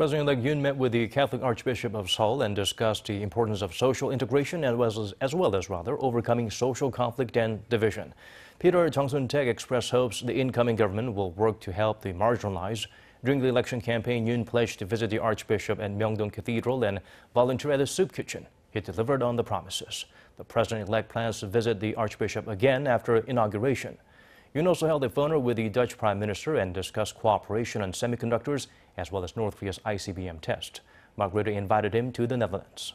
President-elect Yoon met with the Catholic Archbishop of Seoul and discussed the importance of social integration as well as, as, well as rather overcoming social conflict and division. Peter Chung Soon-taick expressed hopes the incoming government will work to help the marginalized. During the election campaign, Yoon pledged to visit the Archbishop at Myeongdong Cathedral and volunteer at a soup kitchen. He delivered on the promises. The president-elect plans to visit the Archbishop again after inauguration. Yoon also held a phone with the Dutch Prime Minister and discussed cooperation on semiconductors as well as North Korea's ICBM test. Mark Rutte invited him to the Netherlands.